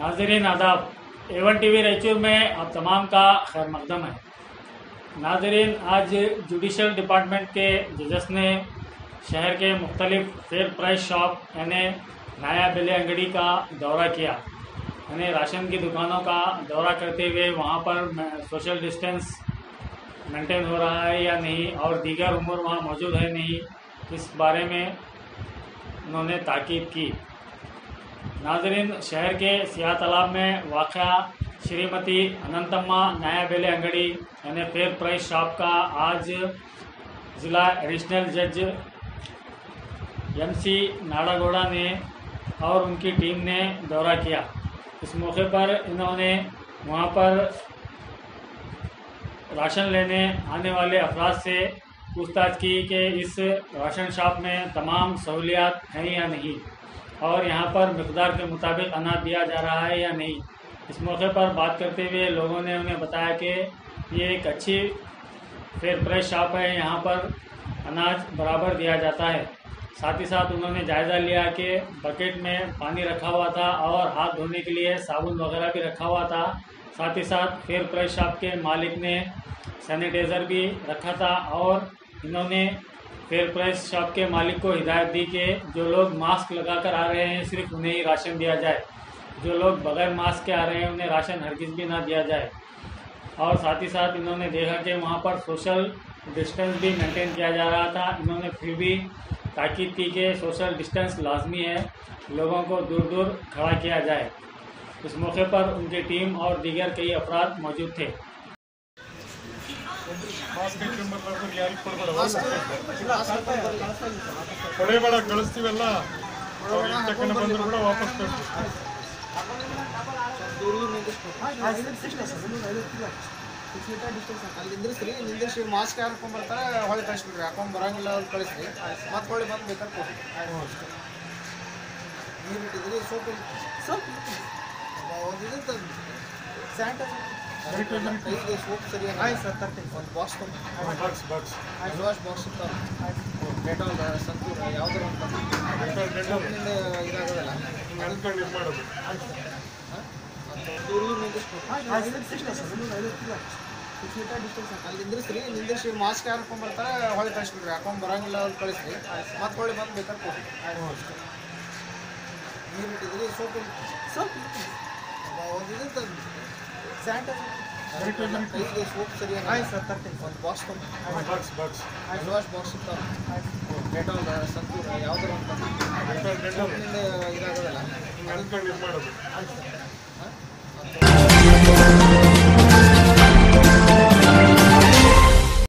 नाजरीन, आदाब। Avon T V Raichur में आप तमाम का खैर मकदम है। नाजरीन, आज जुडिशल डिपार्टमेंट के जजस ने शहर के मुख्तलिफ़ फेयर प्राइस शॉप यानी नया बिले अंगड़ी का दौरा किया। यानी राशन की दुकानों का दौरा करते हुए वहाँ पर सोशल डिस्टेंस मेंटेन हो रहा है या नहीं, और दीगर उम्र वहाँ मौजूद है नहीं, इस बारे में उन्होंने ताकीद की। नाजरीन, शहर के सिया तालाब में वाक़ श्रीमती अनंतम्मा नया बेले अंगड़ी यानी फेयर प्राइस शॉप का आज ज़िला एडिशनल जज एम सी नाड़ागोड़ा ने और उनकी टीम ने दौरा किया। इस मौके पर इन्होंने वहाँ पर राशन लेने आने वाले अफराद से पूछताछ की कि इस राशन शॉप में तमाम सहूलियात हैं या नहीं। और यहाँ पर मकदार के मुताबिक अनाज दिया जा रहा है या नहीं? इस मौके पर बात करते हुए लोगों ने उन्हें बताया कि ये एक अच्छी फेयर प्राइस शॉप है। यहाँ पर अनाज बराबर दिया जाता है। साथ ही साथ उन्होंने जायज़ा लिया कि बकेट में पानी रखा हुआ था और हाथ धोने के लिए साबुन वगैरह भी रखा हुआ था। साथ ही साथ फेयर प्राइस शॉप के मालिक ने सैनिटाइज़र भी रखा था और इन्होंने फेयर प्राइस शॉप के मालिक को हिदायत दी कि जो लोग मास्क लगाकर आ रहे हैं, सिर्फ़ उन्हें ही राशन दिया जाए। जो लोग बगैर मास्क के आ रहे हैं, उन्हें राशन हरगिज़ भी ना दिया जाए। और साथ ही साथ इन्होंने देखा कि वहाँ पर सोशल डिस्टेंस भी मेंटेन किया जा रहा था। इन्होंने फिर भी ताकीद की कि सोशल डिस्टेंस लाजमी है, लोगों को दूर दूर खड़ा किया जाए। इस मौके पर उनकी टीम और दीगर कई अफराद मौजूद थे। ಕೊಡ್ಬೇಡ ಕೊಡೇಬೇಡ ಕಳಿಸ್ತೀವಲ್ಲ? ತಕ್ಕನ ಬಂದ್ರು ಕೂಡ ವಾಪಸ್ ಕೊಡ್ತೀವಿ ನಿಂದ್ರಿಸ್ರಿ ನಿಂದ್ರಿಸಿ ಮಾಸ್ಕ್ ಹಾಕೊಂಡ್ ಬರ್ತಾರೆ ಹೊಳೆ ಕಳಿಸ್ಬಿಡ್ರಿ ಹಾಕೊಂಡ್ ಬರಂಗಿಲ್ಲ ಅವ್ರು ಕಳಿಸ್ರಿ ಮತ್ತೆ ಹೊಳೆ ಬಂದು ಬೇಕಾದ್ರೆ ಕೊಡಿ ನೀರು ಇಟ್ಟಿದ್ರಿ ಸೋಪ್ ಇದು ಸ್ಯಾನಿಟೈಸರ್ ಸೋಪ್ ಸರಿ ಒಂದು box box box wash box ಇರ್ತಾವೆ ಡೆಟಾಲ್ ಸಂತೂರ್ ಯಾವ್ದಾರು ಒಂದು ಸೋಪ್ನಿಂದ ಇದಾಗೋದಲ್ಲ ಹಿಂಗೆ ನೀವು ಇದು ಮಾಡೋದು ಅಲ್ಲಿ ನಿಂದ್ರಿಸ್ರಿ ನಿಂದ್ರಿಸಿ ಮಾಸ್ಕ್ ಹಾಕೊಂಡ್ ಬರ್ತಾರೆ ಹೊಳೆ ಕಳಿಸ್ಬಿಡ್ರಿ ಹಾಕೊಂಡ್ ಬರಂಗಿಲ್ಲ ಅವ್ರು ಕಳಿಸ್ರಿ ಮತ್ತೆ ಹೊಳೆ ಬಂದು ಬೇಕಾದ್ರೆ ಕೊಡ್ರಿ ನೀರು ಬಿಟ್ಟಿದ್ರಿ ಸೋಪ್ ಸೋಪ್ ಒಂದು ಇದು ಸ್ಯಾನಿಟೈಸರ್ ಕೈಗೆ ಸೋಪ್ ಸರಿಯಾಗಿ ಆಯ್ತು ಸರ್ ತರ್ತೀನಿ ಒಂದು ಬಾಕ್ಸ್ ತೊಗೊಂಡು ಬಾಕ್ಸ್ ಬಾಕ್ಸ್ ವಾಶ್ ಬಾಕ್ಸ್ ಇರ್ತಾವೆ ಡೆಟಾಲ್ ಸಂತೂರ್ ಯಾವ್ದಾರು ಒಂದು ಇದಾಗೋದಲ್ಲ. ಹಿಂಗೆ ಇದು ಮಾಡೋದು.